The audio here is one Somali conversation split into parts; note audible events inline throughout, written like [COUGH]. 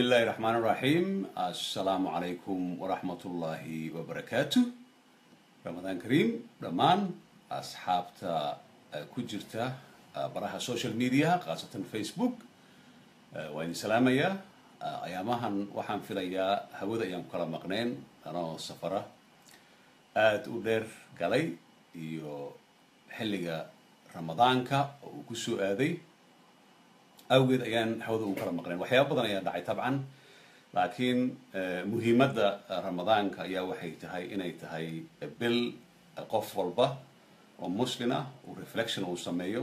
bismillahi raxmaan raxiim assalaamu calaykum waraxmatullaahi wabarakaatu ramadaan kariim dhammaan asxaabta ku jirta baraha social media khaasatan facebook. Waa idin salaamayaa ayaamahan waxaan filayaa hawada ayaan ku kala anoo safara aada u dheer galay iyo xilliga ramadaanka oo uu ku soo aaday awgeed ayaan hawada ugu kala maqneen waxyaaba badan ayaa dhacay tabcan laakiin muhiimadda ramadaanka ayaa waxay tahay inay tahay bil qof walba oo muslin ah uu reflection uu sameeyo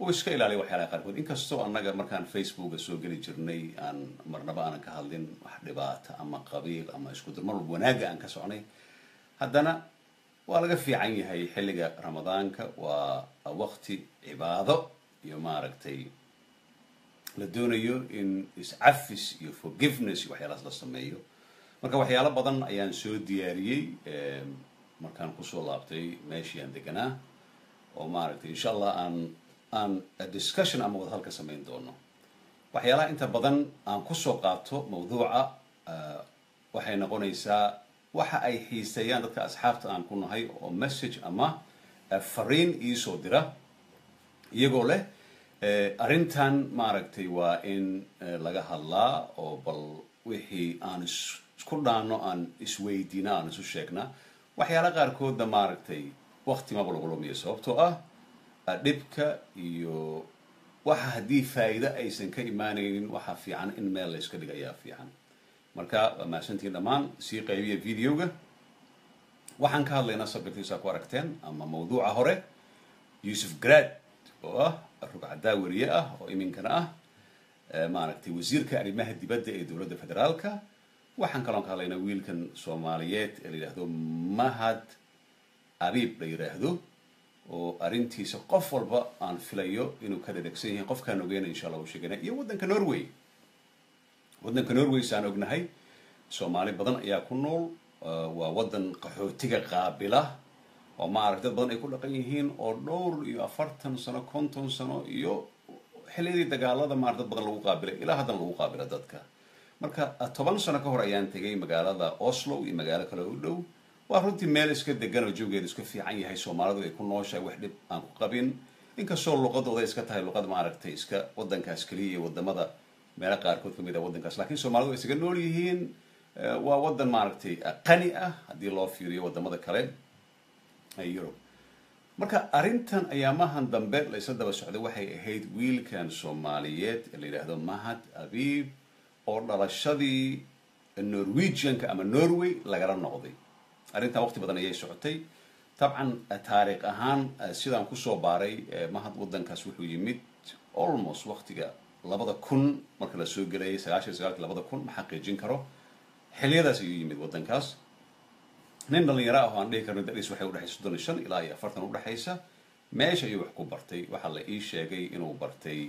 uu iska ilaaliya waxyaalaha qaarkood. Inkastoo annaga markaan facebooka soo geli jirnay aan marnaba aanan ka hadlin wax dhibaata ama qabiil ama isku dir mar aan ka socnay haddana waa laga fiican yahay xilliga ramadaanka waa waqti cibaado iyo maaragtay la doonayo in iscafis iyo forgiveness iyo waxyaalahaas la sameeyo. Marka waxyaalo badan ayaan soo diyaariyey markaan ku soo laabtay meeshii aan deganaa oo maaragtay insha allah aan aan discussion ama wadahal ka samayn doono. Waxyaalaha inta badan aan ku soo qaato mawduuca waxay noqonaysaa waxa ay xiiseeyaan dadka asxaabta aan ku nahay oo message ama fariin iisoo dira. Iyagoo leh arrintan maaragtay waa in laga hadlaa oo bal wixii aan isku dhaano aan isweydiina aan isu sheegna. Waxyaala qaarkoodna maaragtay wakti maba lagu sababtoo ah dhibka iyo waxa haddii faa'iido aysan ka imaanaynin waxaa fiican in meel la yska dhiga ayaa fiican. Marka waa mahadsantiin dhammaan. Sii qaybiya videoga. Waxaan ka hadlaynaa subjectiisa ku aragteen ama mawduuca hore. Yusuf grad oo ah rugcadaa weriye ah oo iminkana ah maaragtay wasiirka arrimaha dibadda ee dowladda federaalka. Waxaan kaloon ka hadlaynaa wiilkan soomaaliyeed ee la yidhaahdo mahad abiib la yidhaahdo oo arrintiisa qof walba aan filayo inuu ka dhadhegsan yahay qofkaan ogeyna insha allah u sheegana iyo waddanka norway. Waddanka norway saan ognahay soomaali badan ayaa ku nool waa waddan qaxootiga qaabila oo maaragta dad badan ay ku dhaqan yihiin oo dhowr iyo afartan sano konton sano iyo xilliyadii dagaalada maar dad badan lagu qaabilay. Ilaa haddana lagu qaabila dadka. Marka toban sano ka hor ayaan tegay magaalada oslo iyo magaalo kale u dhow. Waa runtii meel iska degan oo joogeeda iska fiican yahay. Soomaalidu ay ku nooshahay wax dhib aan ku qabin. Inkastoo luqadooda iska tahay luqad maaragtay iska waddankaas keliya waddamada meelo qaarkood ka mid ah waddankaas. Lakiin soomaalidu ay isaga nool yihiin waa waddan maaragtay qani ah. Haddii loo fiiriyo waddamada kale yurub. Marka arrintan ayaamahan dambe la isla daba socday waxay ahayd wiilkan soomaaliyeed ee la yidhaahdo mahad abiib oo dhalashadii norwegianka ama norway lagala noqday. Arrintan waqti badan ayay socotay. Dabcan taariikh ahaan sidaan ku soo baaray mahad waddankaas wuxuu yimid almost waqtiga labada kun marka la soo gelayay sagaashan sagaalki labada kun ma xaqiijin karo. Xiliyadaas ayuu yimid waddankaas nin dhalinyaro ah oo aan dhihi karno dadiis waxay udhexaysa soddon iyo shan ilaa iyo afartan udhexaysa meesha ayuu wax ku bartay. Waxaa la ii sheegay inuu bartay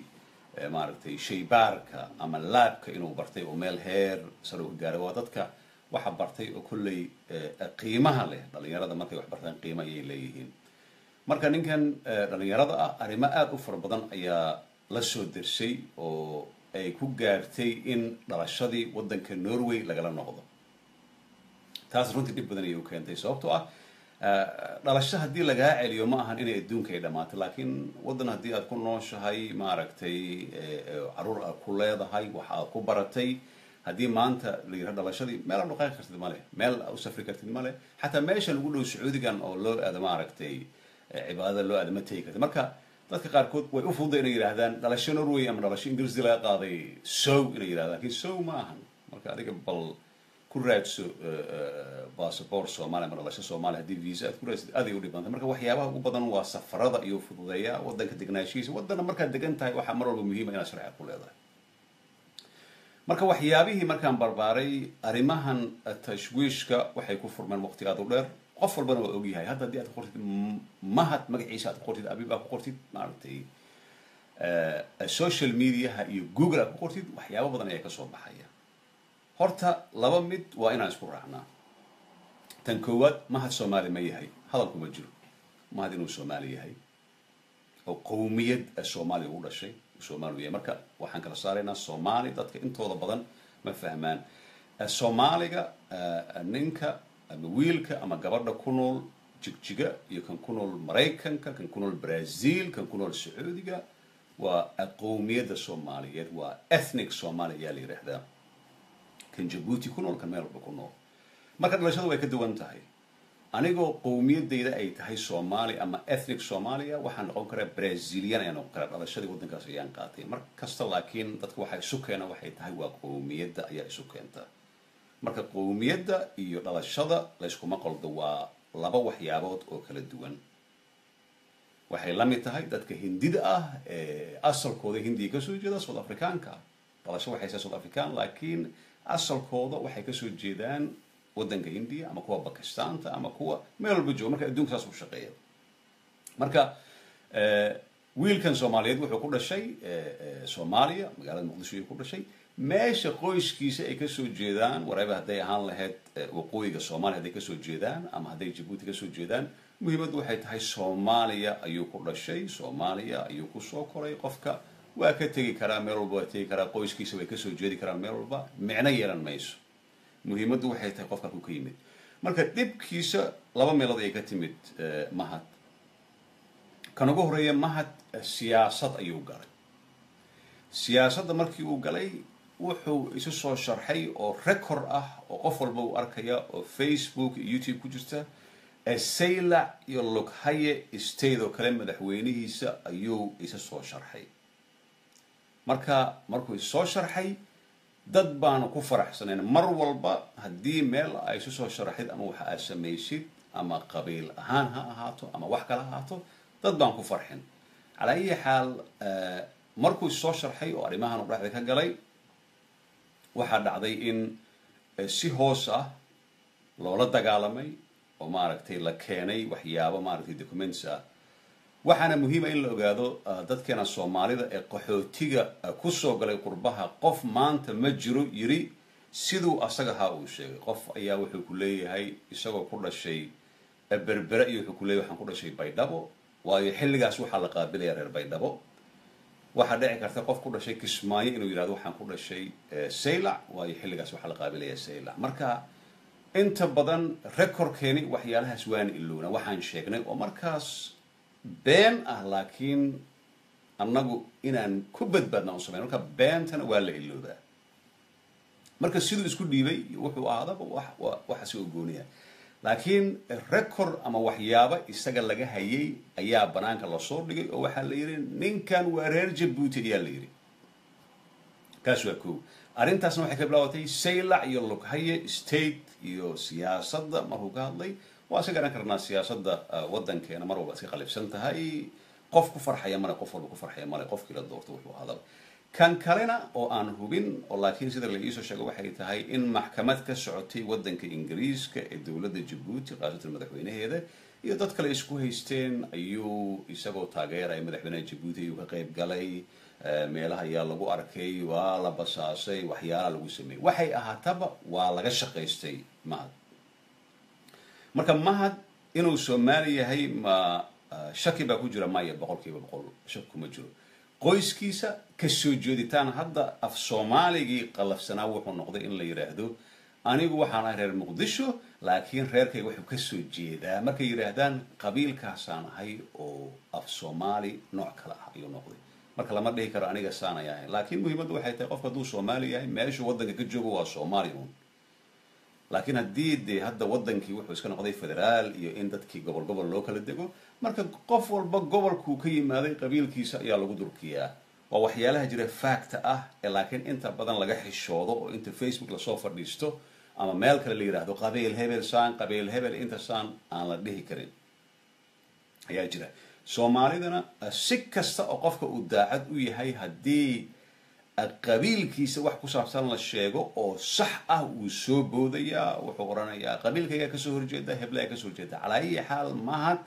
maaragtay shaybaarka ama laabka inuu bartay oo meel heer sare u gaaray. Waa dadka waxa bartay oo kolley qiimaha leh. Dhalinyarada markay wax bartaan qiimo ayay leeyihiin. Marka ninkan dhalinyarada ah arrimo aada u fara badan ayaa la soo dersay oo ay ku gaartay in dhalashadii waddanka norway lagala noqdo taas runtii dhib badan ayay u keentay sababtoo ah dhalasho haddii lagaa celiyo ma ahan inay adduunka ay dhamaato laakiin waddan haddii aad ku nooshahay maaragtay carruur aad ku leedahay wax aad ku baratay haddii maanta la yidhaha dhalashadii meel aad dhaqaaqi kartid male meel aad u safri kartid male xataa meeshan ugu dhow sacuudigan oo loo aado maaragtay cibaadada loo aado ma tegi kartid. Marka dadka qaarkood way u fududa inay yidhahdaan dhalasho norway ama dhalasho ingiriisdi laga qaaday sow inay yidhahdaan laakiin sow ma ahan. Marka adiga bal ku raadso bassabort somalia ama dhalasho somalia haddii visa aad ku raadsid aad ay u dhibantay marka waxyaabaha ugu badan waa safarada iyo fududeeya waddanka degnaashihiisa waddana markaad degan tahay waxaa mar walba muhiima inaad sharciga ku leedahay. Marka waxyaabihii markaan barbaaray arrimahan tashwiishka waxay ku furmeen waqti aada u dheer. Qof walbana waa ogyahay hadda haddii aad qortid mahad magaciisa aad ku qortid abiib aad ku qortid maaragtay social mediaha iyo google aad ku qortid waxyaabo badan ayaa ka soo baxaya horta laba mid waa inaan isku raacnaa. Tan koowaad mahad soomaali ma yahay. Hadalku ma jiro. Mahad inuu soomaali yahay. Oo qowmiyad soomaaliya u dhashay soomaali yahay. Marka waxaan kala saaraynaa soomaali dadka intooda badan ma fahmaan. Soomaaliga ninka ama wiilka ama gabadha ku nool jigjiga iyo kan ku nool maraykanka kan ku nool brazil kan ku nool sacuudiga waa qowmiyadda soomaaliyeed waa ethnic somalia ayaa la yidhaahdaa kan jabuuti ku nool kan meel walba ku nool marka dhalashadu way ka duwan tahay anigoo qowmiyadayda ay tahay soomaali ama ethnic somalia waxaan noqon karaa brazilian ayaan noqon karaa dhalashadii waddankaas ayaan qaatay. Mar kasta laakiin dadka waxaa isu keena waxay tahay waa qowmiyadda ayaa isu keenta. Marka qowmiyadda iyo dhalashada layskuma qoldo waa laba waxyaabood oo kala duwan. Waxay la tahay dadka hindida ah ee asalkooda hindiga ka soo jeeda south africaanka dhalasho waxay south african laakiin asalkooda waxay ka soo jeedaan waddanka india ama kuwa bakistaanta ama kuwa meel walba jooga. Marka adduunka saas u shaqeeya marka wiilkan soomaaliyeed wuxuu ku dhashay soomaaliya magaalada muqdisho ayuu ku dhashay. Meesha qoyskiisa ay ka soo jeedaan wareba hadday ahaan lahayd waqooyiga soomaaliya hadday ka soo jeedaan ama hadday jabuuti ka soo jeedaan muhiimaddu waxay tahay soomaaliya ayuu ku dhashay soomaaliya ayuu ku soo koray qofka waa ka tegi karaa meel walba waa tegi karaa qoyskiisa way ka soo jeedi karaan meel walba. Micno yeelan mayso. Muhiimaddu waxay tahay qofka halkuu ka yimid. Marka dhibkiisa laba meelood ayay ka timid mahad. Kan ugu horreeya mahad siyaasad ayuu galay. Siyaasadda markii uu galay wuxuu isu soo sharxay oo record ah oo qof walba uu arkaya oo facebook iyo youtube ku jirta saylac iyo loghaye state oo kale madaxweynihiisa ayuu isa soo sharxay marka markuu issoo sharxay dad baanu ku faraxsanayn. Mar walba haddii meel ay isu soo sharaxid ama wax aad samaysid ama qabiil ahaan ha ahaato ama wax kala ahaato dad baan ku farxin. Calaa ayi xaal markuu issoo sharxay oo arrimahan u dhexda ka galay waxaa dhacday in si hoos ah loola dagaalamay oo maaragtay la keenay waxyaabo maaragtay documents ah waxaana muhiima in la ogaado dadkeena soomaalida ee qaxootiga ku soo galay qurbaha qof maanta ma jiro yiri siduu asaga haa uu sheegay. Qof ayaa wuxuu ku leeyahay isagoo ku dhashay berbere iyo wuxuu ku leeyahy waxaan ku dhashay baydhabo waayo xilligaas waxaa la qaabilaya reer baydhabo. Waxaa dhici karta qof ku dhashay kismaayo inuu yidhahdo waxaan ku dhashay saylac waayo xilligaas waxaa la qaabilaya saylac marka inta badan recordkeeni waxyaalahaas waan ilowna waxaan sheegnay oo markaas been ah laakiin annagu inaan ku badbaadna u samayn marka beentana waa la iloobaa marka siduu isku dhiibay wuxuu ahaadaba waxa si ogooniya laakiin record ama waxyaabo isaga laga hayay ayaa banaanka la soo dhigay oo waxaa la yidhi ninkan waa reer jabuuti ayaa la yidhi. Kaas waa ko arrintaasna waxay ka bilaabatay saylac iyo loghaye state iyo siyaasadda markuu ka hadlay waa iska garan karnaa siyaasadda waddankeena mar walba iska qalibsan tahay. Qof ku farxaya male qof walba ku farxaya male qofkii la doorto wuxuu ahaadaba kan kalena oo aan hubin oo laakiin sida la iisoo sheego waxay tahay in maxkamad ka socotay waddanka ingiriiska ee dowladda jabuuti khaasatan madaxweynaheeda iyo dad kale isku haysteen ayuu isagoo taageeraya madaxweynaha jabuuti ayuu ka qayb galay. Meelaha ayaa lagu arkay waa la basaasay waxyaalaha lagu sameeyey. Waxay ahaataba waa laga shaqaystay mahad marka mahad inuu soomaali yahay ma shaki baa ku jira maya boqol kiiba boqol shaki kuma jiro. Qoyskiisa ka soo jeeditaan hadda af soomaaligii qalafsanaa wuxuu noqday in la yidhaahdo anigu waxaan ahay reer muqdisho laakiin reerkayga wuxuu ka soo jeedaa. Markay yidhaahdaan qabiilkaasaan ahay oo af soomaali nooc kale ah ayuu noqday. Marka lama dhihi karo aniga saanay ahay. Laakiin muhiimaddu waxay tahay qofka hadduu soomaali yahay meeshuu waddanka ka joogo waa soomaali un laakiin haddii dee hadda waddankii wuxuu iska noqday federaal iyo in dadkii gobol gobol loo kala dego marka qof walba gobolkuu ka yimaaday qabiilkiisa ayaa lagu durkiyaa waa waxyaalaha jira facta ah ee laakiin inta badan laga xishoodo oo inta facebook la soo fadhiisto ama meel kale la yidhaahdo qabiil hebel saan qabiil hebel inta saan aan la dhihi karin. Ayaa jira. Soomaalidana si kasta oo qofka uu daacad u yahay haddii qabiilkiisa wax ku saabsan la sheego oo sax ah wuu soo boodayaa wuxuu oranayaa qabiilkaygaa ka soo horjeeda heblayaa ka soo horjeeda. Calaa ayi xaal mahad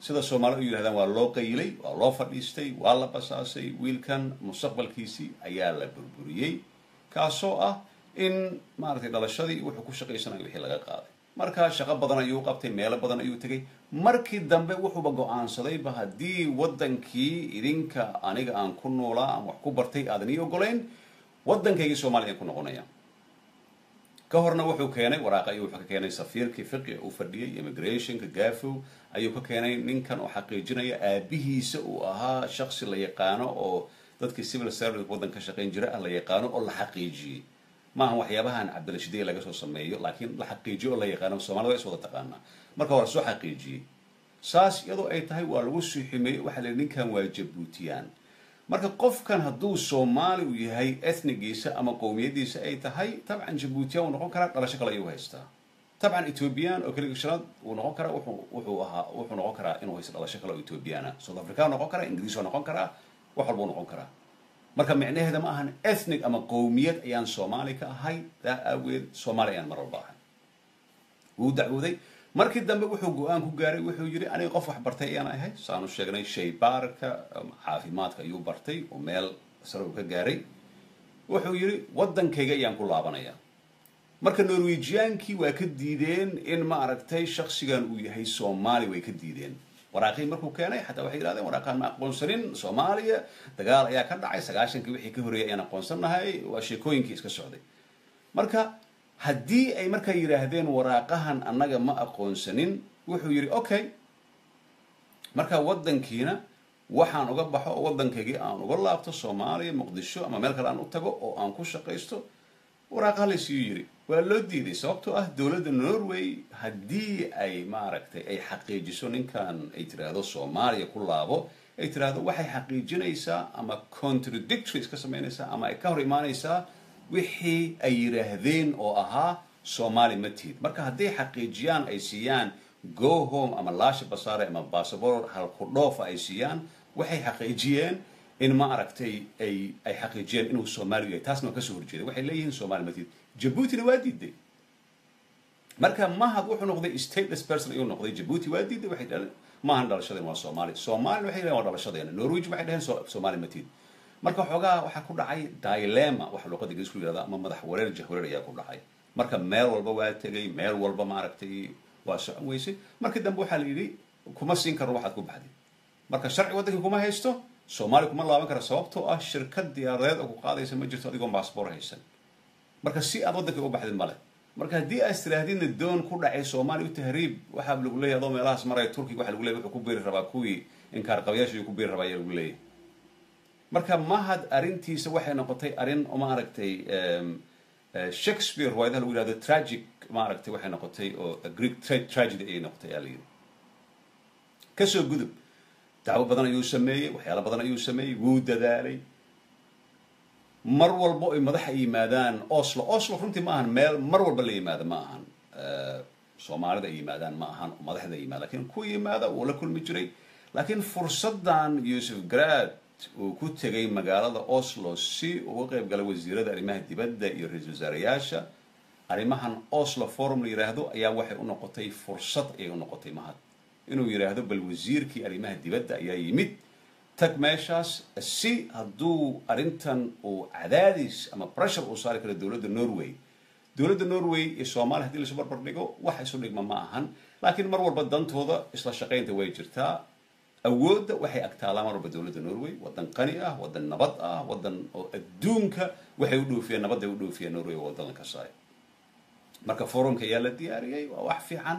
sida soomaalida u yidhahdaan waa loo qaylay waa loo fadhiistay waa la basaasay wiilkan mustaqbalkiisii ayaa la burburiyey. Kaasoo ah in maaragtay dhalashadii wuxuu ku shaqaysanayo wixii laga qaaday markaa shaqo badan ayuu qabtay meelo badan ayuu tegay markii dambe wuxuuba go'aansadayba haddii waddankii idinka aniga aan ku noolaa aan wax ku bartay aadan ii ogolayn waddankaygii soomaaliya ku noqonaya. Ka horna wuxuu keenay waraaqa ayuu wuxuu ka keenay safiirkii fiqi uu fadhiyay immigrationka gafow ayuu ka keenay ninkan oo xaqiijinaya aabihiisa uu ahaa shaksi la yaqaano oo dadkii civil service waddanka shaqayn jira ah la yaqaano oo la xaqiijiyey maaha waxyaabahan cabdilashidiya laga soo sameeyo laakiin la xaqiijiyo oo la yaqaano soomaalida is wada taqaanaa. Marka hore soo xaqiijiyey saas iyadoo ay tahay waa lagu sii xumeeyey waxaa la ninkan waa jabuutiyaan marka qofkan hadduu soomaali uu yahay ethnigiisa ama qowmiyadiisa ay tahay tabcan jabuutiyaan uu noqon karaa dhalasho kale ayuu haystaa. Tabcan ethoobiyan oo keliga shanaad uu noqon karaa wuxuu ahaa wuxuu noqon karaa inuu haysto dhalasho kale oo ethoobiyaana. South africa noqon karaa ingiriis waa noqon karaa wax walba u noqon karaa marka micnaheeda ma ahan ethnic ama qowmiyad ayaan soomaali ka ahay daa aageed soomaali ayaan mar walba ahay. Wuu dacwooday. Markii dambe wuxuu go'aan ku gaaray wuxuu yidhi aniga qof wax bartay ayaan ahay. Saanu sheegnay shaybaarka caafimaadka ayuu bartay oo meel sare uu ka gaaray. Wuxuu yidhi waddankayga ayaan ku laabanaya. Marka norwejiyaankii waa ka diideen in ma aragtay shaksigan uu yahay soomaali way ka diideen waraaqii markuu keenay xataa waxay yidhahdeen waraaqaan ma aqoonsanin soomaaliya dagaal ayaa ka dhacay sagaashankii wixii ka horreeyay ayaan aqoonsannahay waa sheekooyinkii iska socday. Marka haddii ay markaa yidhaahdeen waraaqahan annaga ma aqoonsanin wuxuu yidhi okay marka waddankiina waxaan uga baxo oo waddankaygii aan uga laabto soomaaliya muqdisho ama meel kale aan u tago oo aan ku shaqaysto waraaqaha laysiiyu yidhi waa loo diiday sababtoo ah dowladda norway haddii ay maaragtay ay xaqiijiso ninkan ay tiraahdo soomaaliya ku laabo ay tiraahdo waxay xaqiijinaysaa ama contradictories ka samaynaysaa ama ay ka hor imaanaysaa wixii ay yidhaahdeen oo ahaa soomaali ma tihid. Marka hadday xaqiijiyaan ay siiyaan go home ama laasha basaare ama bassabor halku dhoofa ay siiyaan waxay xaqiijiyeen in ma aragtay ay ay xaqiijiyeen inuu soomaali yahay. Taasna waa ka soo horjeeday. Waxay leeyihiin soomaali ma tihid jabuutina waa diiday marka mahad wuxuu noqday stateless person ayuu noqday. Jabuuti waa diiday waxay dhaheen maahan dhalashadeena waa soomaali. Soomaali waxay dhaheen waa dhalashadeena norwich waxay dhaheen soomaali ma tihid marka xoogaa waxaa ku dhacay dilema waxa luqada ingiriisku yihahda ama madax wareer jahwareer ayaa ku dhacay. Marka meel walba waa tegay meel walba maaragtay waa socon weysay markii dambe waxaa la yidhi kuma siin karno waxaad ku baxday. Marka sharci waddankii kuma haysto soomaaliya kuma laaban kara sababtoo ah shirkad diyaaradeed oo ku qaadaysa ma jirto adigoo baasboor haysan. Marka si aad waddankii u baxdid male marka haddii aad istiraahdiidna doon ku dhacay soomaaliya u tahriib waxaa lagu leeyahy adoo meelahaas maraya turkiga waxa lagu leeyahy wuxuu ku beeri rabaa kuwii inkaar qabayaasha ku beeri rabaa ayaa lagu leeyahy marka mahad arrintiisa waxay noqotay arrin maaragtay shakespeare riwaayadaha lagu yihahdo tragic maaragtay waxay noqotay oo greek tragedy ayay noqotay ayaa la yidhi. Kasoo gudub dacwo badan ayuu sameeyey waxyaalo badan ayuu sameeyey wuu dadaalay. Mar walbo ay madaxa yimaadaan oslo. Oslo runtii ma ahan meel mar walba la yimaado ma ahan. Soomaalida ay yimaadaan ma ahan madaxda yimaada laakiin ku yimaada wuu la kulmi jiray. Laakiin fursaddan yusuf grad uu ku tegay magaalada oslo si uga qayb galay wasiirada arrimaha dibadda iyo ra'isul wasaareyaasha arrimahan oslo forum la yidhaahdo ayaa waxay u noqotay fursad ayay u noqotay mahad inuu yidhaahdo bal wasiirkii arrimaha dibadda ayaa yimid tag meeshaas si hadduu arrintan uu cadaadis ama pressure uu saari karo dowladda norway. Dowladda norway iyo soomaaliya haddii laisu barbar dhigo wax isu dhigma ma ahan. Laakiin mar walba dantooda isla shaqaynta way jirtaa. Awoodda waxay agtaalaa mar walba dowladda norway. Waddan qani ah waddan nabad ah waddan oo adduunka waxay u dhoofiyeen nabadday u dhoofiyeen norway oo waddan kasaay marka forumka ayaa la diyaariyey waa wax fiican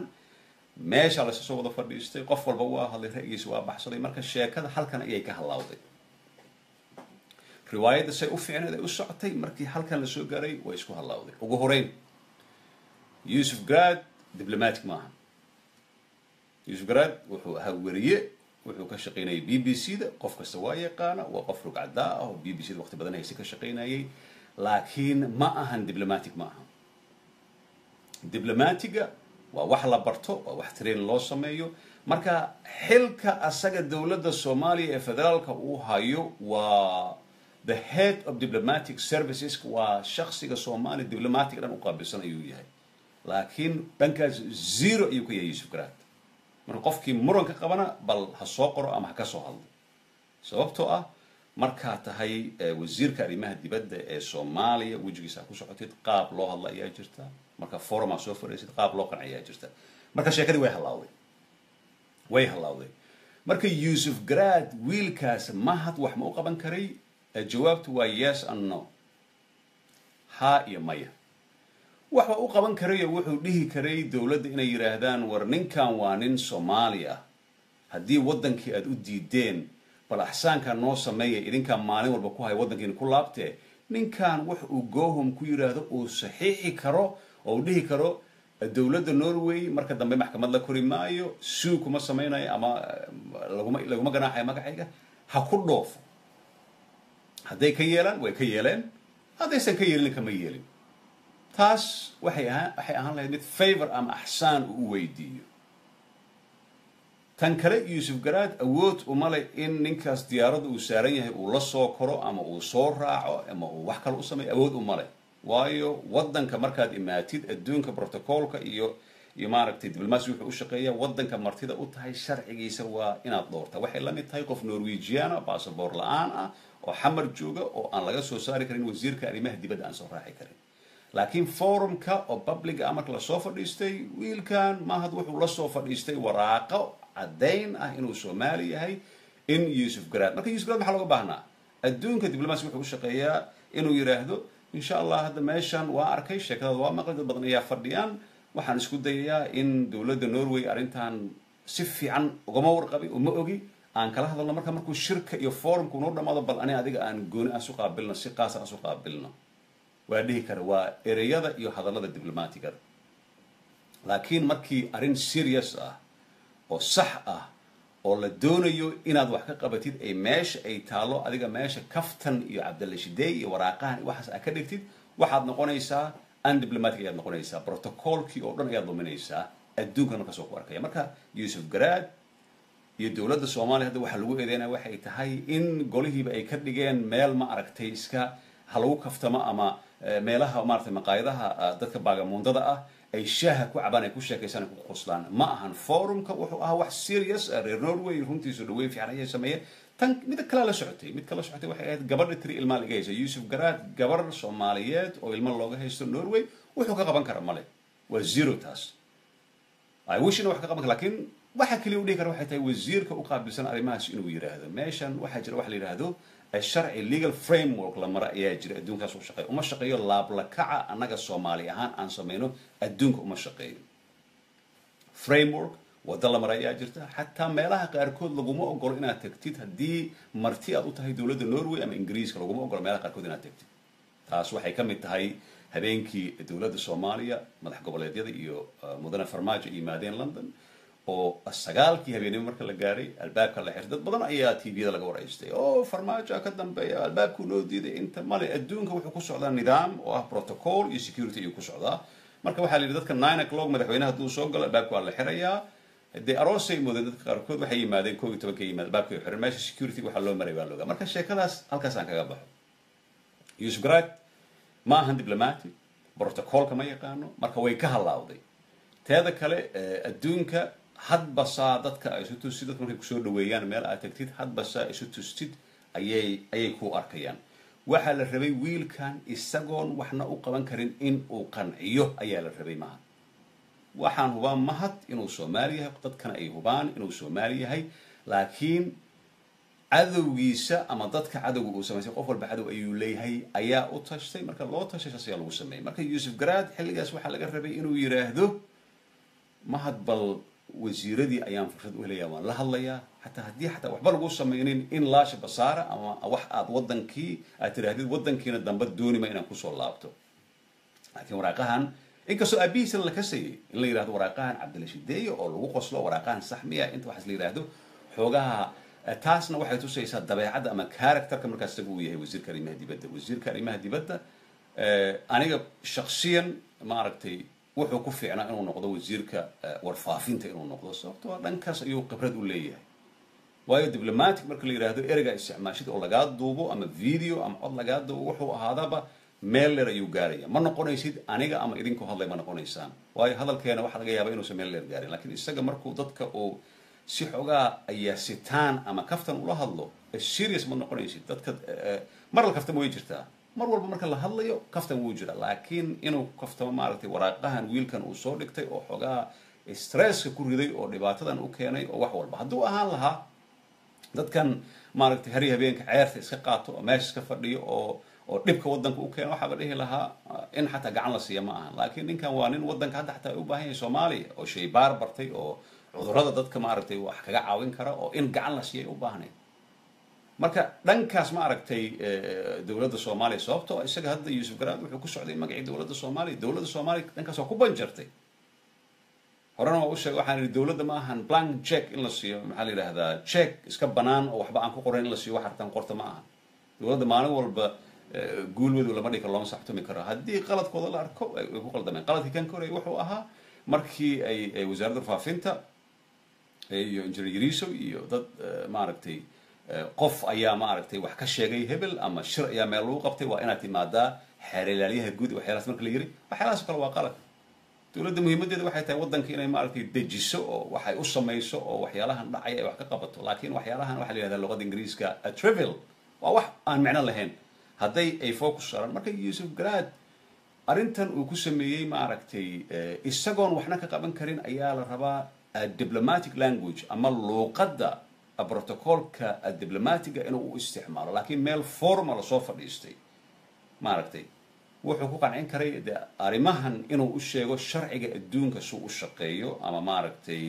meesha laysa soo wada fadhiistay qof walba waa hadlay ra'yigiisa waa baxsaday. Marka sheekada halkan ayay ka halaawday riwaayadda say u fiicneed ay u socotay. Markii halkan la soo gaaray way isku halaawday ugu horeyn yusuf grad diblomatic maaha yusuf grad wuxuu ahaa weriye wuxuu ka shaqaynayay b b c da qof kasta waa yaqaana waa qof rugcadaa ah oo b b c da waqti badan hayse ka shaqaynayay. Laakiin ma ahan diblomatic ma aha. Diblomatiga waa wax la barto waa wax train loo sameeyo. Marka xilka asaga dowladda soomaaliya ee federaalka uu hayo waa the head of diplomatic services waa shaksiga soomaaliya diplomatic dhan u qaabilsan ayuu yahay. Laakiin dhankaas zero ayuu ka yahay yusuf grad marka qofkii muranka qabana bal ha soo qoro ama ha ka soo hadlo. Sababtoo ah markaa tahay wasiirka arrimaha dibadda ee soomaaliya wejigiisa ha ku socotid qaab loo hadla ayaa jirta. Marka forumaa soo fadhiisid qaab loo qanci ayaa jirta. Marka sheekadii way halaawday way halaawday marka yusuf grad wiilkaas mahad wax ma u qaban karay? Jawaabtu waa yes and no. Haa iyo maya. Waxa u qaban karayo wuxuu dhihi karay dowladda inay yidhaahdaan war ninkan waa nin soomaali ah. Haddii waddankii aada u diideen bal axsaankaa noo sameeya idinkaa maalin walba ku haya waddankiina ku laabtee ninkan wax uu gohom ku yidhaahdo uu saxiixi karo oo uu dhihi karo dowladda norway marka dambe maxkamad la kori maayo suu kuma samaynayo ama laguma laguma ganaaxayo magacayga ha ku dhoofo. Hadday ka yeelaan way ka yeeleen. Haddaysan ka yeelin kama yeelin. Taas waxay ahaan waxay ahaan lahayd mid favor ama axsaan uu u weydiiyo tan kale yuusuf garaad awood uma leh in ninkaas diyaaradda uu saaran yahay uu la soo koro ama uu soo raaco ama uu wax kale u sameeyo awood uma leh waayo waddanka markaad imaatid adduunka protocolka iyo iyo maaragtay diblomaasi wuxuu u shaqeeya waddanka martida u tahay sharcigiisa waa inaad doorta. Waxay la mid tahay qof norwegiana basaboor la'aan ah oo xamar jooga oo aan laga soo saari karin wasiirka arrimaha dibadda aan soo raaci karin. Laakiin forumka oo publica marka la soo fadhiistay wiilkan mahad wuxuu la soo fadhiistay waraaqo caddayn ah inuu soomaali yahay in yuusuf garaad. Marka yusuf garaad maxaa looga baahnaa. Adduunka diblomaasi wuxuu u shaqeeyaa inuu yidhaahdo insha allah hadda meeshan waa arkay sheekadaada waa maqlay dad badan ayaa fadhiyaan. Waxaan isku dayayaa in dowladda norway arrintan si fiican ugama warqabay uma ogi. Aan kala hadalno marka markuu shirka iyo forumku noo dhamaado bal ani adiga aan gooni aan su qaabilno si qaasa aan su qaabilno. Waa dhihi kara waa ereyada iyo hadallada diblomatigada laakiin markii arrin serious ah oo sax ah oo la doonayo inaad wax ka qabatid ay meesha ay taalo adiga meesha kaftan iyo cabdalla shidey iyo waraaqahan iyo waxaas aad ka dhigtid waxaad noqonaysaa undiplomatic ayaad noqonaysaa protocolkii oo dhan ayaad luminaysaa adduunkan markaasoo ku arkaya. Marka yuusuf garaad iyo dowladda soomaaliya hadda waxaa lagu eedeynaya waxay tahay in golihiiba ay ka dhigeen meel ma aragtay iska ha lagu kaftamo ama meelaha maaragtay maqaayadaha dadka baagamuundada ah ay shaaha ku cabaan ay ku sheekaysaan ay ku qoslaan. Ma ahan forumka wuxuu ahaa wax serious ah reer norway runtiisu dhaweyn fiican ayay sameeyeen. Tan mid kale la socotay mid kale la socotay waxay ahayd gabadha tiri ilmaa laga haysa yuusuf garaad gabar soomaaliyeed oo ilmo looga haysto norway wuxuu ka qaban kara male waa zero taas i wishina wax ka qaban kara laakiin waxa keliya u dhihi kara waxay tahay wasiirka u qaabilsan arrimahaas inuu yidhaahdo meeshan waxaa jira waxa la yidhaahdo sharci legal framework la mara ayaa jira adduunkaas u shaqeeya uma shaqeeyo laablakaca annaga soomaali ahaan aan samayno adduunka uma shaqeeyo. Framework wadda la mara ayaa jirta. Xataa meelaha qaarkood laguma ogolo inaad tagtid haddii marti aad u tahay dowladda norway ama ingiriiska laguma ogolo meelaha qaarkood inaad tagtid. Taas waxay ka mid tahay habeenkii dowladda soomaaliya madax goboleedyada iyo mudane farmaajo yimaadeen london oo sagaalkii habeenimo marka la gaaray albaabka la xirtay dad badan ayaa tvda laga waraystay oo farmaajo ka dambeeya albaabkuu noo diiday inta male adduunka wuxuu ku socdaa nidaam oo ah protocol iyo security ayuu ku socdaa. Marka waxaa la dadka nine o'clock madaxweynaha hadduu soo galo albaabka waa la xirayaa. Dee aroosay moodeen dadka qaarkood waxay yimaadeen koo iyo tobanka yimaad albaabka xiran meesha security waxaa loo maray waa loogaa marka sheekadaas halkaasaan kaga baxo. Yusuf garaad ma ahan diplomatic protocolka ma yaqaano. Marka way ka halaawday. Teeda kale adduunka hadba saa dadka ay isu tustid dadka markay ku soo dhaweeyaan meel aad tagtid hadba saa isu tustid ayay ayay ku arkayaan. Waxaa la rabay wiilkan isagoon waxna u qaban karin in uu qanciyo ayaa la rabay mahad waxaan hubaa mahad inuu soomaali yahay dadkana ay hubaan inuu soomaali yahay laakiin cadowgiisa ama dadka cadowga uu samaysay qof walba cadow ayuu leeyahay ayaa u tashtay. Marka loo tashay saas ayaa lagu sameeyey marka yuusuf garaad xilligaas waxaa laga rabay inuu yidhaahdo mahad bal wasiiradii ayaan fursad u helayaa waan la hadlayaa. Xataa haddii xataa waxba lagu samaynin in laasha basaara ama wax aad wadankii aad tiraahdid wadankiina dambe doonima inaan ku soo laabto. Laakiin waraaqahan inkastoo aabihiisana la kasayay in la yidhahdo waraaqahan cabdilla oo lagu qoslo waraaqahan saxmiya inta waxaas la yidhaahdo xoogaha taasna waxay tusaysaa dabeecadda ama characterka markaas isaga uu yahay wasiirka arrimaha dibadda wasiirka arrimaha dibadda aniga shaksiyan maaragtay wuxuu ku fiicnaa inuu noqdo wasiirka warfaafinta inuu noqdo. Sababto a dhankaas ayuu khibrad u leeyahay. Waayo diplomatic marka la yidhaahdo ereyga isticmaashid oo lagaa duubo ama video ama cod lagaa duubo wuxuu ahaadaba meel dheer ayuu gaaraya. Ma noqonaysid aniga ama idinku hadlay ma noqonaysaan. Waayo hadalkeena waxaa laga yaabaa inuusan meel dheer gaarin. Lakiin isaga markuu dadka uu si xoogaa ayaa sitaan ama kaftan ula hadlo serious ma noqonaysid. Dadka mar la kaftama way jirtaa mar walba marka la hadlayo kaftan wuu jira. Laakiin inuu kaftamo maaragtay waraaqahan wiilkan uu soo dhigtay oo xoogaa stresska ku riday oo dhibaatadan u keenay oo wax walba. Hadduu ahaan lahaa dadkan maaragtay hari habeenka ceerta iska qaato oo meesha iska fadhiyo oo oo dhibka waddanka u keena waxaaba dhihi lahaa in xataa gacan la siiya ma ahan. Laakiin ninkan waa nin waddanka hadda xataa u baahan yahay soomaaliya oo shaybaar bartay oo cudurrada dadka maaragtay wax kaga caawin kara oo in gacan la siiya ay u baahnayd marka dhankaas ma aragtay dowladda soomaaliya sababtoo isaga hadda yuusuf garaad wuxuu ku socday magacii dowladda soomaaliya. Dowladda soomaaliya dhankaas waa ku banjartay. Horena waa u sheegay waxaan idhi dowladda ma ahan blank check in la siiyo. Maxaa la yidhahdaa check iska banaan oo waxba aan ku qorayn in la siiyo wax hartaan qorta ma ahan. Dowladda maalin walba guulwadu lama dhigi karo looma saxtumi karo. Haddii qaladkooda la arko ay ku qaldameen. Qaladkii kan korey wuxuu ahaa markii ay ay wasaaradda faafinta iyo engineer yariso iyo dad maaragtay qof ayaa maaragtay wax ka sheegay hebel ama shir ayaa meel lagu qabtay waa inaad timaadaa xeerilaalyaha guud waxyaalahaas marka la yiri waxyaalahaas kale waa qalad dowladda muhiimaddeeda waxay tahay waddanka inay maaragtay dejiso oo waxay u samayso oo waxyaalahan dhacaya ay wax ka qabato laakiin waxyaalahan waxaa la yihahdaa luqada ingiriiska trivial waa wax aan micno lahayn. Hadday ay focus saaraan marka yuusuf garaad arrintan uu ku sameeyey maaragtay isagoon waxna ka qaban karin ayaa la rabaa diplomatic language ama luuqadda protocolka diplomatiga inuu u isticmaalo. Laakiin meel formal soo fadhiistay maaragtay wuxuu ku qancin karay de arrimahan inuu u sheego sharciga adduunka suu u shaqeeyo ama maaragtay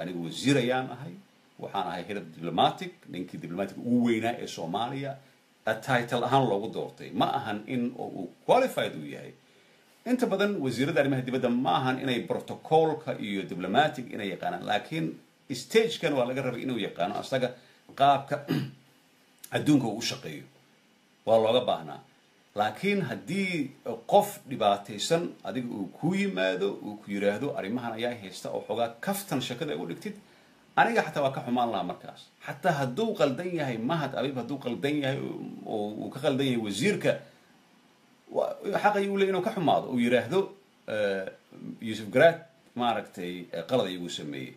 anigu wasiir ayaan ahay. Waxaan ahay head of diplomatic ninkii diplomatic ugu weynaa ee soomaaliya. Title ahaan loogu doortay. Ma ahan in uu qualified uu yahay. Inta badan wasiirada arrimaha dibadda ma ahan inay protocolka iyo diplomatic inay yaqaanaan. Laakiin stagekan waa laga rabay inuu yaqaano asaga qaabka adduunka uu u shaqeeyo. Waa looga baahnaa. Laakiin haddii qof dhibaataysan adiga uu ku yimaado uu ku yiraahdo arrimahan ayaa haysta oo xoogaa kaftan shakada u dhigtid aniga xataa waa ka xumaan lahaa markaas. Xataa hadduu qaldan yahay mahad abib hadduu qaldan yahay oo uu ka qaldan yahay wasiirka xaqay u le inuu ka xumaado. Uu yiraahdo yuusuf garaad maaragtay qalad ayaguu sameeyey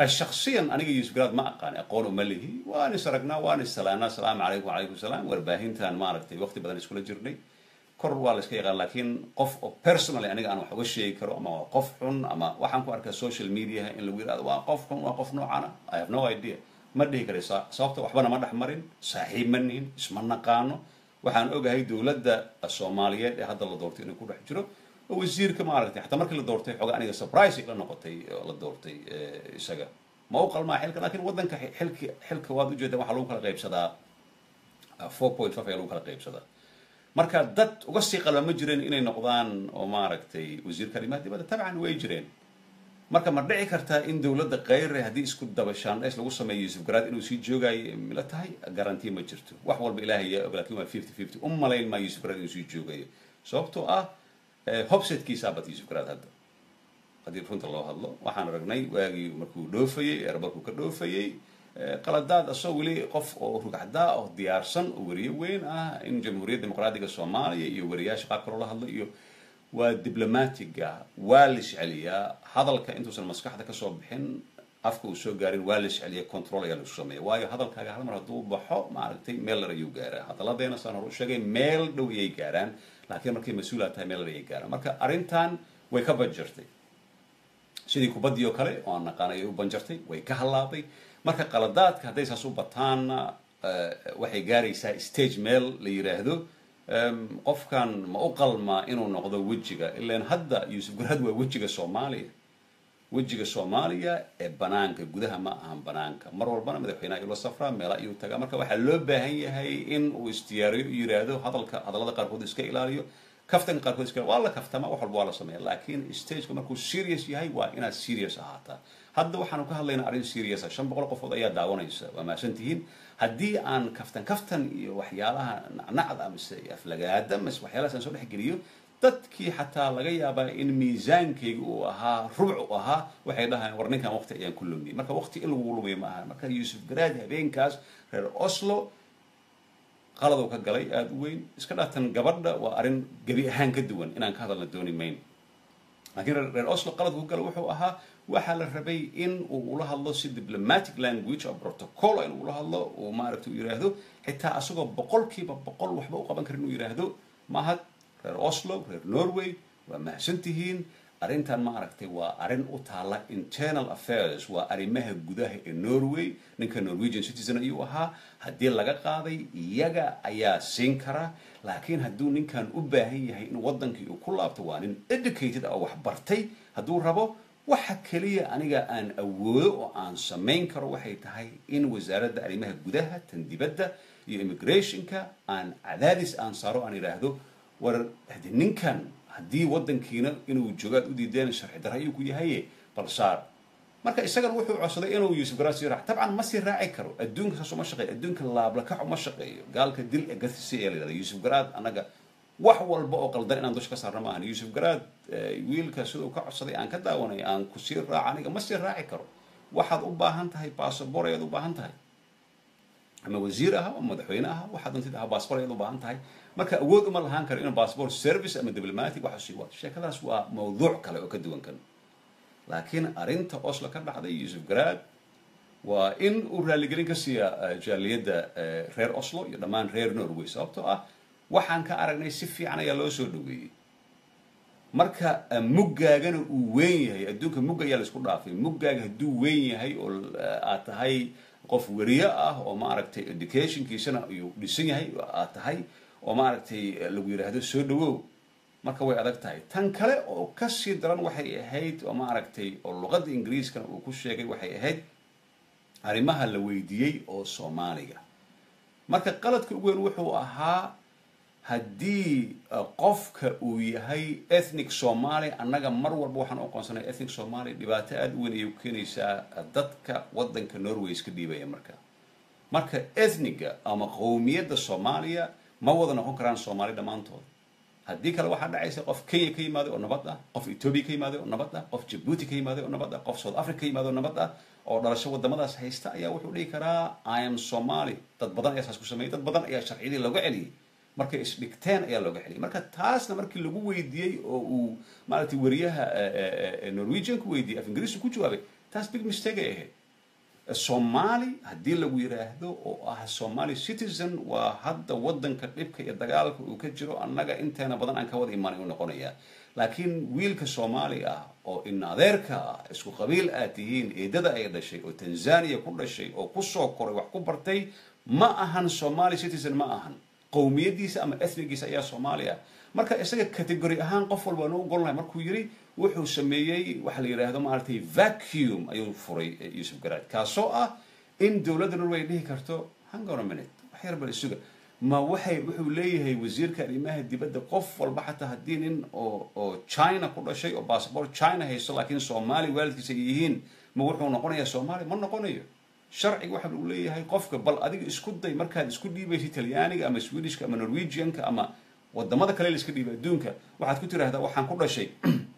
shaksiyan aniga yuusuf garaad ma aqaani aqoon uma lihi waan is aragnaa waan is salaanaa asalaamu calaykum wacalaykum salaam warbaahintan maaragtay waqti badan iskula jirnay kor waa la iska yaqaan laakiin qof oo personally aniga aan wax uga sheegi karo ama waa qof xun ama waxaan ku arkaa social mediaha in lagu yidhahdo waa qof xun waa qof noocana i have no idea. ma dhihi karaysa sababta waxbana ma dhex marin saaxiib ma nihin isma naqaano waxaan ogahay dowladda soomaaliyeed ee hadda la doortay inuu ku dhex jiro oo wasiirka maaragtay xataa markii la doortay xoogaa aniga surprise la noqotay la doortay isaga. Ma u qalmaa xilka laakiin waddanka xilki xilka waad ujeedaan waxaa lagu kala qaybsadaa four point five ayaa lagu kala qaybsadaa. Marka dad uga sii qalba ma jireen inay noqdaan oo maaragtay wasiirka arrimaha dibadda tabcan way jireen. Marka ma dhici kartaa in dowladda kayre haddii isku dabashaandhays lagu sameeyo yuusuf garaad inuu sii joogaayo mila tahay? Garanti ma jirto. Wax walba ilaahay yaa og laakiin waa fifty fifty. U malayn maa yuusuf garaad inuu sii joogayo sababtoo ah hobsetkiisaa bad yuusuf garaad hadda. Haddii runta loo hadlo waxaan aragnay waagii markuu dhoofayey eerabarkuu ka dhoofayey qaladaad asoo weli qof oo rugacdaa oo diyaarsan oo weriye weyn ah in jamhuuriyadda dimuqraadiga soomaaliya iyo weriyaasha qaabka loola hadlo iyo waa diblomatiga waa la isceliyaa hadalka intuusan maskaxda ka soo bixin afka uu soo gaarin waa la isceliya control ayaa lagu sameeya. Waayo hadalkaaga hal mar hadduu baxo maaragtay meel lar ayuu gaaraa. Hadalladeena saan hore u sheegay meel dhow ayay gaaraan laakiin markay mas'uulaad tahay meel lar ayay gaaraan marka arrintan way ka banjartay sidii kubaddii oo kale oo aan naqaan ayay u banjartay way ka hallaaday marka qaladaadka hadday saas u bataanna waxay gaaraysaa stage meel la yiraahdo qofkan ma u qalmaa inuu noqdo wejiga ilan hadda yuusuf garaad waa wejiga soomaaliya wejiga soomaaliya ee banaanka gudaha ma ahan banaanka. Mar walbana madaxweyneha ayuu safraa meela ayuu tagaa. Marka waxaa loo baahan yahay in uu isdiyaariyo u yiraahdo hadalka hadallada qaarkood iska ilaaliyo. Kaftanka qaarkood iska waa la kaftama wax walba waa la sameeya laakiin stageka markuu serious yahay waa inaad serious ahaataa. Hadda waxaanu ka hadlaynaa arrin serious ah. Shan boqol qofood ayaa daawanaysa waa mahadsan tihiin haddii aan kaftan kaftan iyo waxyaalaha nacnacda mise aflagaada mise waxyaalahaas aan soo dhex geliyo dadkii xataa laga yaabaa in miisaankayga uu ahaa rubuc u ahaa waxay dhahayan war ninkan waqti ayaan ku lumiyay marka waqti in lagu lumiyo ma aha. Marka yuusuf garaad habeenkaas reer oslo qaladuu ka galay aada u weyn. Iska dhaatan gabadha waa arrin gebi ahaan ka duwan inaan ka hadalna dooni mayn. Laakiin reer oslo qaladku ka galay wuxuu ahaa waxaa la rabay in uu ula hadlo si diplomatic language oo protocol in ula hadlo uu maaragta u yiraahdo xitaa asagoo boqolkiiba boqol waxba u qaban karin uu yiraahdo mahad reer oslo reer norway waa mahadsan tihiin arrintan ma aragtay waa arrin u taalla internal affairs waa arrimaha gudaha ee norway. Ninka norwegian citizen ayuu ahaa. Haddii laga qaaday iyaga ayaa siin kara. Laakiin hadduu ninkan u baahan yahay in waddankii uu ku laabto waa nin educated oo wax bartay. Hadduu rabo waxa keliya aniga aan awoodo oo aan samayn karo waxay tahay in wasaaradda arrimaha gudaha tan dibadda iyo immigrationka aan cadaadis aan saaro aan idhaahdo war ninkan haddii waddankiina inuu joogaad u diideen sharci darra ayuu ku yahaye bal saar marka isagana wuxuu codsaday inuu yuusuf garaad sii raac tabcan ma sii raaci karo. Adduunka saas uma shaqeeyo adduunka laablakac uma shaqeeyo. Gaalka dil ee gartisi ee la yidhahda yuusuf garaad annaga wax walba oo qaldan inaan dusha ka saarna ma ahan yuusuf garaad wiilka siduu ka codsaday aan ka daawanay aan ku sii raac aniga ma sii raaci karo. Waxaad u baahan tahay baasabor ayaad u baahan tahay. Ama wasiir aha ama madaxweyne aha waxaad dantid aha baasbor ayaad u baahan tahay marka awood uma lahaan karo inuu baasbor service ama diplomatic waxa sii wato sheekadaas waa mawduuc kale oo ka duwan kan. Laakiin arrinta oslo ka dhacday yuusuf garaad waa in uu raaligelin ka siiya jaaliyadda reer oslo iyo dhammaan reer norway. Sababtoo ah waxaan ka aragnay si fiican ayaa loo soo dhaweeyey marka muggaagana uu weyn yahay adduunka mugga ayaa la isku dhaafay. Muggaaga hadduu weyn yahay oo aad tahay qof weriye ah oo maaragtay educationkiisana ayuu dhisan yahay aad tahay oo maaragtay lagu yidhaahdo soo dhawow. Marka way adag tahay. Tan kale oo ka sii daran waxay ahayd oo maaragtay oo luqadda ingiriiskana uu ku sheegay waxay ahayd arrimaha la weydiiyey oo soomaaliga. Marka qaladka ugu weyn wuxuu ahaa haddii qofka uu yahay ethnic somaly annaga mar walba waxaan u aqoonsanay ethnic somaly dhibaato aada u weyn ayay keenaysaa dadka waddanka norway iska dhiibaya marka. Marka ethniga ama qowmiyadda soomaaliya ma wada noqon karaan soomaali dhammaantood haddii kale waxaa dhacaysa qof kenya ka yimaaday oo nabad ah qof ethoobia ka yimaaday oo nabad ah qof jabuuti ka yimaaday oo nabad ah qof south africa ka yimaaday oo nabad ah oo dhalasho wadamadaas haysta ayaa wuxuu dhihi karaa i am dad badan ayaa saas ku sameeyey dad badan ayaa sharciyadii looga celiyey markay isdhigteen ayaa looga celiyay. Marka taasna markii lagu weydiiyey oo uu maaragtay wariyaha norwegian ku weydiiyey af ingiriis ku jawaabay taas big mistake ay ahayd somaali haddii lagu yidhaahdo oo ah somaly citizen waa hadda waddanka dhibka iyo dagaalka uu ka jiro annaga inteena badan aan ka wada imaanay u noqonayaa laakiin wiilka soomaali ah oo in adeerka ah isku qabiil aad tihiin eedada ay dhashay oo tanzania ku dhashay oo ku soo koray wax ku bartay ma ahan somaly citizen ma ahan. Qowmiyadiisa ama ethnigiisa ayaa soomaaliya marka isaga category ahaan qof walba nu lahay markuu yiri wuxuu sameeyey waxa la yidhaahdo maaragtay vacuum ayuu furay yuusuf garaad. Kaasoo ah in dowladda norway dhihi karto hang on a minute wax yar bal isuga. Ma waxay wuxuu leeyahay wasiirka arrimaha dibadda qof walba xataa haddii nin oo oo china ku dhashay oo bassabort china haysto laakiin soomaali waalidkiisa ay yihiin ma wuxuu noqonayaa soomaali? Ma noqonayo. Sharciga waxa uu leeyahay qofka bal adiga isku day markaad isku dhiibaysa talyaaniga ama swedishka ama norwegianka ama waddamada kale la iska dhiibay adduunka waxaad ku tiraahdaa waxaan ku dhashay [CLEARS THROAT]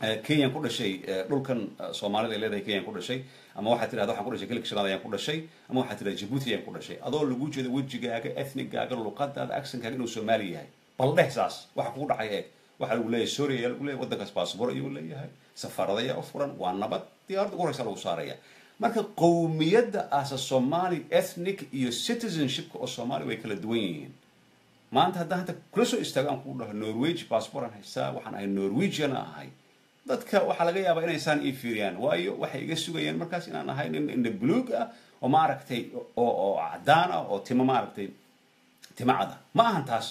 kenyan ku dhashay dhulkan soomaalida ay leedahay kenyan ku dhashay ama waxaad tirahda waxaan ku dhashay kelika shanaad ayaan ku dhashay ama waxaad tirahda jabuuti ayaan ku dhashay. Adoo lagu jeeda wejigaaga ethnigaaga luqadaada accenkaaga inuu soomaali yahay. Bal dheh saas waxa kugu dhacay eeg waxa lagu leeyahay soria ayaa lagu leeyahay waddankaas baasabor ayuu leeyahay safaarada ayaa u furan waa nabad diyaaradda ugu horeysa lagu saaraya. Marka qowmiyadda asa somali ethnic iyo citizenshipka oo soomaali way kala duwan yihiin. Maanta haddaan hadda kula soo istaago aan kugu dhaho norwege bassabor aan haystaa waxaan ahay norwegian ahay dadka waxaa laga yaabaa inaysaan ii fiiriyaan. Waayo waxay iga sugayaan markaas inaan ahay nin indha buluug ah oo maaragtay oo cadaan ah oo timo maaragtay timo cada ma ahan taas.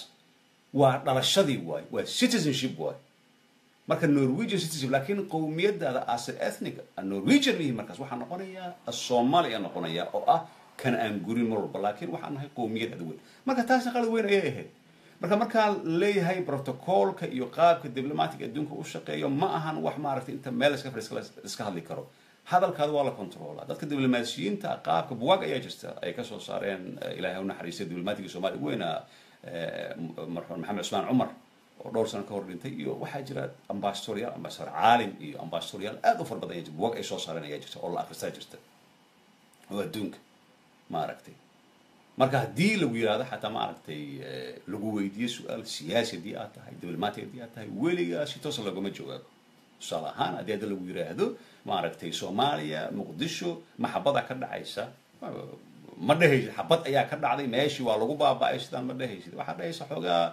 Waa dhalashadii waay. Waa citizenship waay. Marka norwegian citizenship laakiin qowmiyadaada as ethnic norwegian mihi markaas waxaa noqonayaa soomaali ayaa noqonaya oo ah kan aan gurin mar walba. Laakiin waxaan nahay qowmiyad ada weyn. Marka taasna qalad weyn ayay ahayd marka markaa leeyahay protocolka iyo qaabka diplomatic adduunka u shaqeeyo ma ahan wax maaragtay inta meel iska fadhiiska iska hadli karo. Hadalkaada waa la controla. Dadka diblomaasiyiinta qaabka buwaag ayaa jirta ay ka soo saareen ilaahay u naxariistay diblomaatiga soomaaliya. Ugu weynaa marxuum maxamed cusmaan cumar oo dhowr sano ka hor dhintay iyo waxaa jira ambasadoryaal ambasador caalim iyo ambasadoryaal aad u fara badan ayaa buwaag ay soo saareen ayaa jirta oo la akristaa jirta. Oo adduunka maaragtay marka haddii lagu yidhahdo xataa maaragtay lagu weydiiyo su'aal siyaasi haddii aad tahay diblomatic haddii aad tahay weligaa si toosa laguma jawaabo tusaale ahaan haddii hadda lagu yidhaahdo maaragtay soomaaliya muqdisho maxabada ka dhacaysa ma dhehaysid xabad ayaa ka dhacday meeshii waa lagu baaba-ay sidaan ma dhehaysid waxaa dhahaysa xoogaa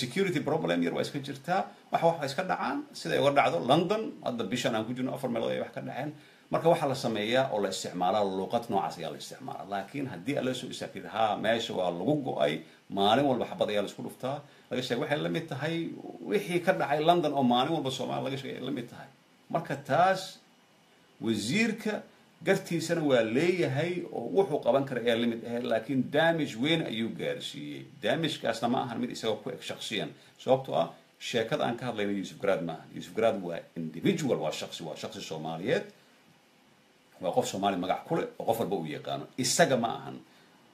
security problem yar waa iska jirtaa wax wax iska dhacaan siday uga dhacdo london hadda bishan aan ku jirno afar meelood ay wax ka dhaceen marka waxaa la sameeyaa oo la isticmaalaa luuqad noocaas ayaa la isticmaalaa. Laakiin haddii ala soo meesha waa lagu go'ay maalin walba xabad ayaa la isku dhuftaa. Laga sheegay waxay la tahay wixii ka dhacay london oo maalin walba soomaaliya laga sheegay ay la tahay. Marka taas wasiirka gartiisana waa leeyahay oo wuxuu qaban kara ayaa la mid ahayd laakiin damage weyn ayuu gaarsiiyey. Damagekaasna ma ahan mid isagoo ku eg shaksiyan sababtoo ah sheekada aan ka hadlayno yusuf garaad maaha. Yusuf garaad waa individual waa shaksi waa shaksi soomaaliyeed waa qof soomaali magac. Ku leh oo qof walba uu yaqaano isaga ma ahan.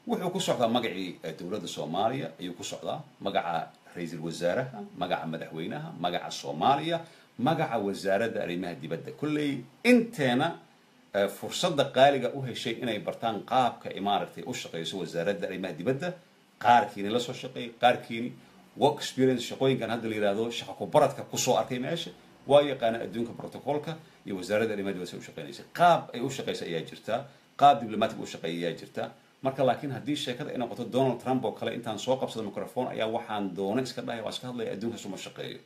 Wuxuu ku socdaa magacii dowladda soomaaliya ayuu ku socdaa magaca ra'iisul wasaaraha magaca madaxweynaha magaca soomaaliya magaca wasaaradda arrimaha dibadda. Kolley inteena fursadda qaaliga u heshay inay bartaan qaabka maaragtay u shaqeyso wasaaradda arrimaha dibadda. Qaarkiini la soo shaqeeyay qaarkiini work experience shaqooyinkan hadda la yihahdo shaqa kubaradka ku soo arkay meesha waa yaqaana adduunka protocolka iyo wasaaradda arrimaha dibadda say u shaqeynaysa qaab ay u shaqeysa ayaa jirtaa qaab diplomatic u shaqeeya ayaa jirta. Marka laakiin haddii sheekada ay noqoto donald trump oo kale intaan soo qabsado microphone ayaa waxaan doona iska dhahay waa iska hadlaya adduunkaas uma shaqeeyo.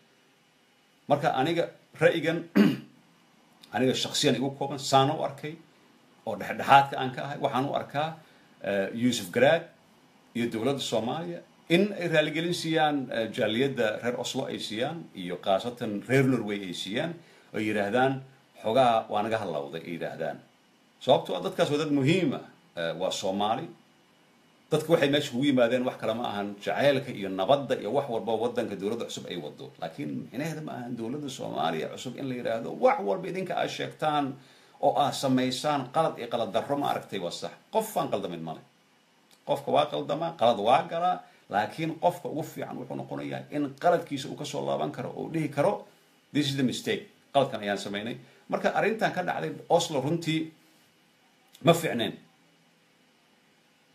Marka aniga ra'yigan [CLEARS THROAT] aniga shaksiyan igu kooban saan u arkay oo dhexdhexaadka aan ka ahay waxaan u arkaa yusuf garaad iyo dowladda soomaaliya in ay raaligelin siiyaan jaaliyadda reer oslo ay siiyaan iyo khaasatan reer norway ay siiyaan oo yidhaahdaan xogaha waa naga halawday ay yidhaahdaan. Sababto a dadkaas waa dad muhiima waa soomaali. Dadku waxay meesha kugu yimaadeen wax kale ma ahan jaceylka iyo nabadda iyo wax walba waddanka dowladda cusub ay wado laakiin micnaheeda ma ahan dowladda soomaaliya cusub in la yidhaahdo wax walba idinka aad sheegtaan oo aad samaysaan qalad iyo qalad darro ma aragtay waa sax. Qof aan qaldamin male qofka waa qaldamaa qalad waa galaa laakiin qofka ugu fiican wuxuu noqonayaa in qaladkiisa uu ka soo laaban karo oo dhihi karo this is the mistake. Qaladkan ayaan samaynay marka arrintan ka dhacday oslo runtii ma fiicneen.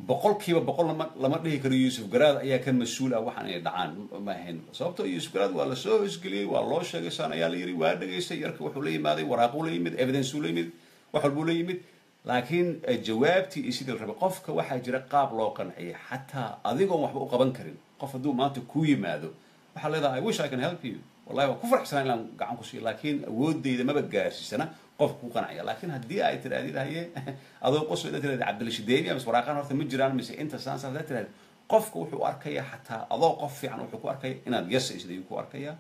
Boqolkiiba boqol lama lama dhihi karo yuusuf garaad ayaa ka mas'uul ah waxaan ay dhacaan ma ahayn. Sababtoo yuusuf garaad waa la soo hosgeliyey waa loo sheegay saan ayaa la yidhi waa dhegaystay yarka wuxuu la yimaaday waraaquu la yimid evidence uu la yimid wax walbuu la yimid laakiin jawaabtii iyo sidii la rabay qofka waxaa jira qaab loo qanciyay xataa adigoon waxba u qaban karin. Qof hadduu maanta ku yimaado waxaa leedahay i wish i can help you. Wallahi waa ku faraxsanaa inaan gacan ku siiyo laakiin awoodeyda maba gaarsiisana qofka ku qancaya laakiin haddii ay tirahdid haye [LAUGHS] adoo qosol ida tirahdi cabdilshideeni mise waraaqan horta ma jiraan mise inta saan saas daa tirahdi qofka wuxuu arkaya xataa adoo qof fiican wuxuu ku arkaya inaad yasaysid ayuu ku arkaya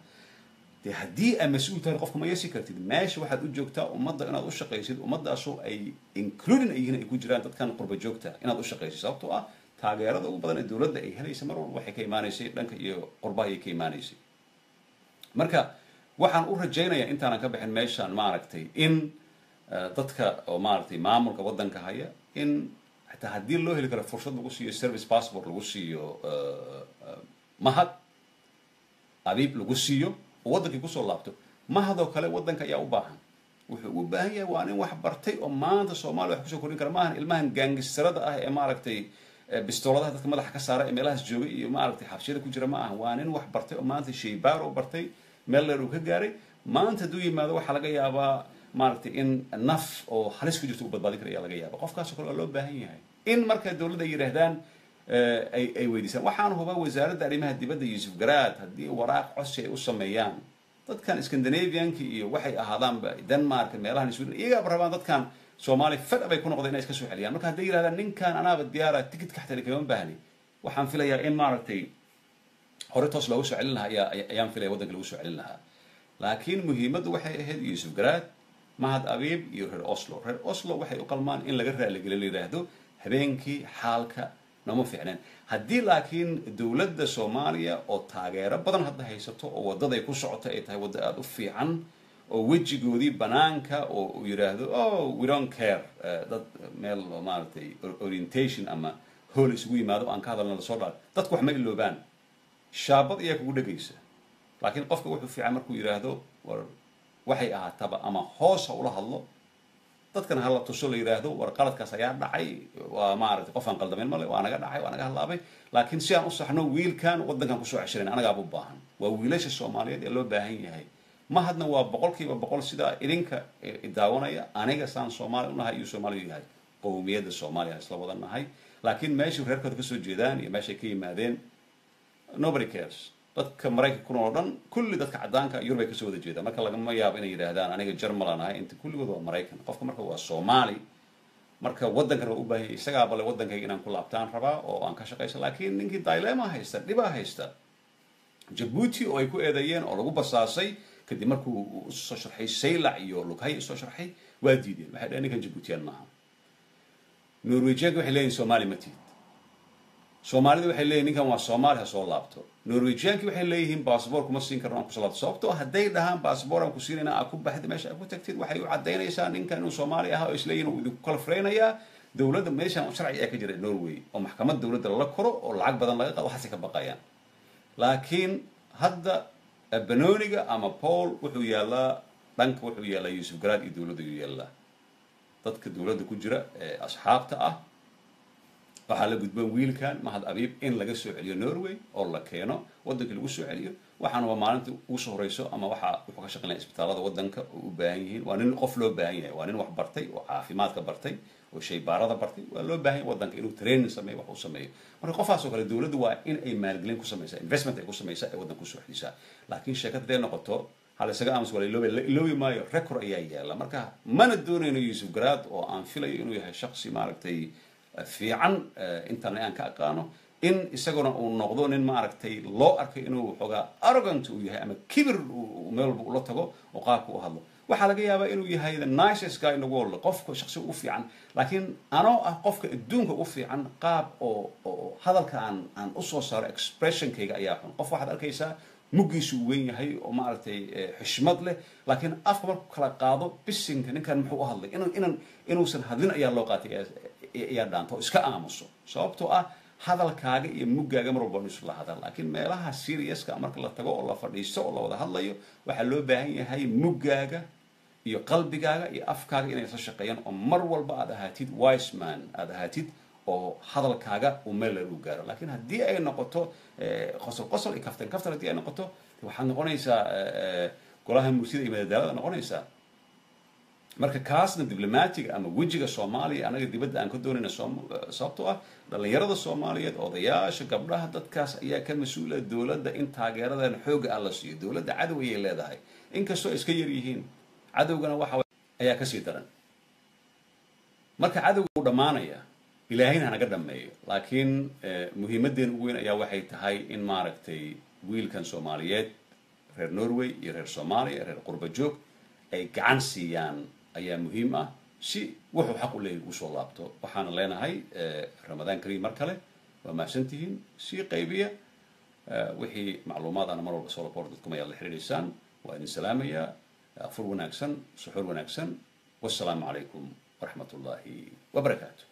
de haddii aad mas'uul tahay qofka ma yasi kartid meesha waxaad u joogtaa ummadda inaad u shaqaysid ummaddaasoo ay including ay yihiin ay ku jiraan dadkan qurba joogta inaad u shaqaysid. Sababtoo ah taageerada ugu badan ee dowladda ay helaysa mar walba waxay ka imaanaysay dhanka iyo qurbaha ayay ka imaanaysay. Marka waxaan u rajaynayaa intaanan ka bixin meeshaan maaragtay in dadka oo maaragtay maamulka waddanka haya in xataa haddii loo heli karo fursad lagu siiyo lagu siiyo mahad abiib siiyo oo waddankii ku soo laabto mahadoo kale waddanka ayaa u baahan. Wuxuu u baahan yahay waa nin wax bartay oo maanta soomaaliya wax ku soo kordhin kara. Maahan ilmahan gaangistarada ah ee maaragtay bistooladaha dadka madaxa ka saara ee meelahaas jooga iyo maaragtay xabsiyada ku jira ma aha waa nin wax bartay oo maanta shaybaar oo bartay meel dheer uu ka gaaray. Maanta hadduu yimaado waxaa laga yaabaa maaragtay in naf oo halis ku jirto u badbaadin kara ayaa laga yaaba qofkaasoo kale waa loo baahan yahay. In marka dowladda ay yidhaahdaan ay ay weydiisaan waxaan hubaa wasaaradda arrimaha dibadda yuusuf garaad haddii waraaq codsi ay u sameeyaan. Dadkan scandinavianki iyo waxay ahaadaanba denmark meelahan sweden iyagaaba rabaan dadkan soomaaliya fedha bay ku noqdeen inay iska soo celiyaan. Marka hadday yidhahdaan ninkan anaaba diyaara tikitka xataa kama baahni. Waxaan filayaa in maaragtay hore toos loogu soo celin lahaa ayaa ayaan filaya waddanka lagu soo celin lahaa. Laakiin muhiimaddu waxay ahayd yuusuf garaad mahad abiib iyo reer oslo. Reer oslo waxay u qalmaan in laga raaligeliyo la yidhaahdo habeenkii xaalka nama fiicneen. Haddii laakiin dowladda soomaaliya oo taageero badan hadda haysato oo waddaday ku socoto ay tahay waddo aada u fiican oo wejigoodii banaanka oo uu yidhaahdo oh we don't care. Dad meel maaragtay orientation ama hool isugu yimaado aan ka hadalna la soo dhaar dadku wax ma iloobaan shaabad ayaa kugu dhegaysa. Laakiin qofka wuxuu fiican markuu yidhaahdo war waxay ahaataba ama hoos ha ula hadlo dadkan hala tuso la yidhaahdo war qaladkaas ayaa dhacay. Waa maaragtay qofaan qaldamin male waa naga dhacay waa naga hadlaabay laakiin si aan u saxno wiilkan waddankan ku soo ceshirayn anagaaba u baahan. Waa wiilasha soomaaliyeed ee loo baahan yahay. Mahadna waa boqolkiiba boqol sidaa idinka daawanaya aniga saan soomaali u nahay iyo soomaaliya yahay. Qowmiyadda soomaaliya isla wada nahay. Laakiin meeshay reerkooda ka soo jeedaan iyo meeshay ka yimaadeen nobody cares dadka maraykanka ku oo dhan kulli dadka caddaanka yurub ay ka soo wada jeedaan. Marka lagama yaabo inay yidhaahdaan aniga jermalan ahay inta kulligood waa maraykan. Qofka marka waa soomaali marka waddankan waa u baahan yahay isagaa bale waddankayga inaan ku laabtaan rabaa oo aan ka shaqaysa laakiin ninkii dilema haysta dhibaa haysta jabuuti oo ay ku eedeeyeen oo lagu basaasay kadib markuu u soo sharxay saylac iyo lughay u soo sharxay waa diideen. Waxay dhaheen ninkan jabuutiyaan maaha. Norwejianka waxay leeyihiin soomaali ma soomaalida waxay leeyihiin ninkan waa soomaali ha soo laabto. Norwejianki waxay leeyihiin bassabor kuma siin karno aan ku soo laabto. Sababtoo hadday dhahaan bassabor aan ku siinayna aad ku baxda meesha aad ku tagtid waxay u caddaynaysaa ninkan inuu soomaali aha oo isleeyihin uu idinku kala furaynayaa dowladda meeshan sharci ayaa ka jira norway oo maxkamad dowladda lala koro oo lacag badan laga qado waxaasay ka baqayaan. Laakiin hadda banooniga ama paul wuxuu yaallaa dhanka wuxuu yaallaa yuusuf garaad iyo dowladda yuu yaallaa dadka dowladda ku jira ee asxaabta ah waxaa la gudboon wiilkan mahad abiib in laga soo celiyo norway oo la keeno waddankii lagu soo celiyo. Waxaana waa ugu soo horeyso ama waxa wuxuu ka shaqeynaya isbitaalada waddanka oo u baahan yihiin. Waa nin qof loo baahan yahay waa nin wax bartay oo caafimaadka bartay oo shaybaarada bartay. Waa loo baahan yahay waddanka inuu training sameeyo wax uu sameeyo. Marka qofaas kale dowladdu waa in ay maalgelin ku samaysaa investment ay ku samaysaa ee waddanka ku soo xelisaa laakiin sheekada hadday noqoto hal isaga aamus waa la iloobi iloobi maayo record ayaa yaalla marka mana doonayno yuusuf garaad oo aan filayo inuu yahay shaksi maaragtay fiican intaan aan ka aqaano in isaguna uu noqdo nin maaragtay loo arkay inuu xoogaa arrogant uu yahay ama kibir meel walba ula tago oo qaabka u hadlo. Waxaa laga yaabaa inuu yahay the nicest guy in the world qofka shaksi ugu fiican. Laakiin anoo ah qofka adduunka ugu fiican qaab oo oo hadalka aan aan u soo saaro expressionkayga ayaa xun. Qof waxaad arkaysaa muggiisu weyn yahay oo maaragtay xishmad leh. Laakiin afka markuu kala qaado bisinka ninkan muxuu u hadlay? Inan inan inuusan hadlin ayaa loo qaatay ayaa dhaanta oo iska aamuso. Sababtoo ah hadalkaaga iyo muggaaga mar walba isu la hadal laakiin meelaha seriouska marka la tago oo la fadhiisto oo la wada hadlayo waxaa loo baahan yahay muggaaga iyo qalbigaaga iyo afkaaga inay isla shaqeeyaan oo mar walba aad ahaatid wise man aad ahaatid oo hadalkaaga uu meel leer u gaaro. Laakiin haddii ay noqoto qosol qosol iyo kaftan kaftan haddii ay noqoto waxaad noqonaysaa golaha mursida iyo madadaalada noqonaysaa marka kaasna diblomaatiga ama wejiga soomaaliya anaga dibadda aan ka doonayna sababtoo ah dhallinyarada soomaaliyeed odayaasha gabdhaha dadkaas ayaa ka mas'uula dowladda in taageeradan xooga ah la siiyo. Dowladda cadow ayay leedahay. Inkastoo ay iska yar yihiin cadowgana waxa ayaa ka sii daran. Marka cadowga uu dhammaanaya ilaahayna hanaga dhameeyo laakiin muhiimaddeen ugu weyn ayaa waxay tahay in maaragtay wiilkan soomaaliyeed reer norway iyo reer soomaaliya reer qurba joog ay gacan siiyaan ayaa muhiim ah si wuxuu xaq u leeyahy u soo laabto. Waxaana leenahay ramadaan kariim mar kale waa mahadsantihiin sii qaybiya wixii macluumaad ana mar walba soloport dadkum ayaad la xiriireysaan waa idin salaamayaa afur wanaagsan suxuur wanaagsan. Wassalaamu calaykum waraxmat ullaahi wabarakaatu